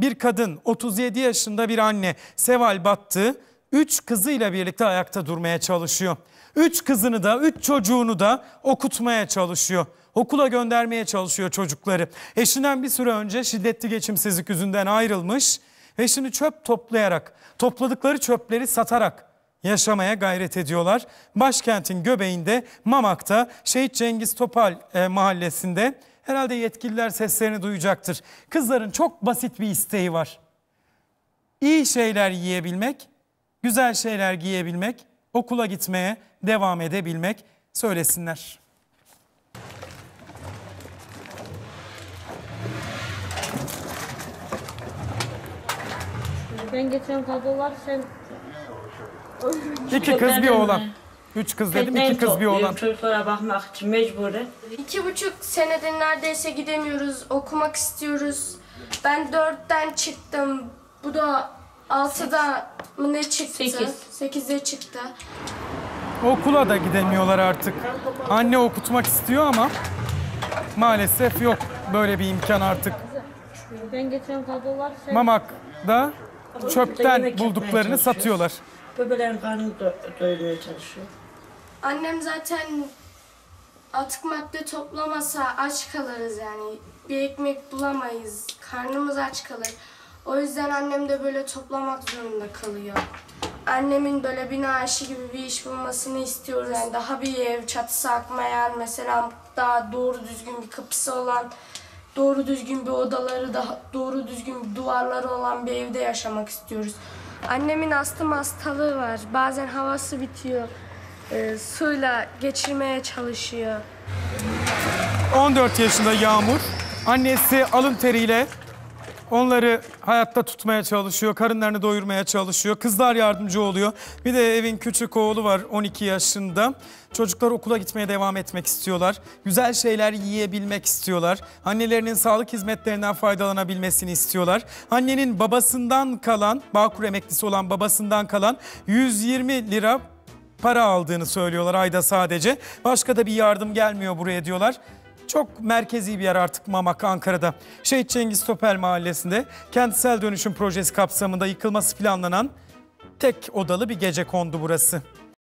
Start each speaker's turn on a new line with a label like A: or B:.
A: bir kadın 37 yaşında bir anne Seval Battı 3 kızıyla birlikte ayakta durmaya çalışıyor. 3 kızını da 3 çocuğunu da okutmaya çalışıyor. Okula göndermeye çalışıyor çocukları. Eşinden bir süre önce şiddetli geçimsizlik yüzünden ayrılmış ve şimdi çöp toplayarak, topladıkları çöpleri satarak yaşamaya gayret ediyorlar. Başkentin göbeğinde Mamak'ta Şehit Cengiz Topal e, mahallesinde herhalde yetkililer seslerini duyacaktır. Kızların çok basit bir isteği var. İyi şeyler yiyebilmek, güzel şeyler giyebilmek, okula gitmeye devam edebilmek söylesinler.
B: Ben getiren kablolar sen
A: İki kız bir oğlan. Üç kız dedim iki kız bir oğlan.
C: Çocuklara bakmak için mecburi.
D: İki buçuk senedir neredeyse gidemiyoruz. Okumak istiyoruz. Ben dörtten çıktım. Bu da altıda mı ne çıktı?
C: Sekiz.
D: Sekizde çıktı.
A: Okula da gidemiyorlar artık. Anne okutmak istiyor ama maalesef yok böyle bir imkan artık.
B: ben getiren kablolar sen
A: Mamak'da çöpten bulduklarını satıyorlar.
C: Bebelerin karnını do- doyurmaya çalışıyor.
D: Annem zaten atık madde toplamasa aç kalırız yani. Bir ekmek bulamayız. Karnımız aç kalır. O yüzden annem de böyle toplamak zorunda kalıyor. Annemin böyle bina işi gibi bir iş bulmasını istiyoruz. Yani daha bir ev, çatısı akmayan, mesela daha doğru düzgün bir kapısı olan, doğru düzgün bir odaları, daha doğru düzgün bir duvarları olan bir evde yaşamak istiyoruz. Annemin astım hastalığı var. Bazen havası bitiyor. Ee, suyla geçirmeye çalışıyor.
A: 14 yaşında Yağmur. Annesi alın teriyle onları hayatta tutmaya çalışıyor. Karınlarını doyurmaya çalışıyor. Kızlar yardımcı oluyor. Bir de evin küçük oğlu var 12 yaşında. Çocuklar okula gitmeye devam etmek istiyorlar. Güzel şeyler yiyebilmek istiyorlar. Annelerinin sağlık hizmetlerinden faydalanabilmesini istiyorlar. Annenin babasından kalan, Bağkur emeklisi olan babasından kalan 120 lira para aldığını söylüyorlar ayda sadece. Başka da bir yardım gelmiyor buraya diyorlar. Çok merkezi bir yer artık Mamak Ankara'da. Şehit Cengiz Topel Mahallesi'nde kentsel dönüşüm projesi kapsamında yıkılması planlanan tek odalı bir gece kondu burası.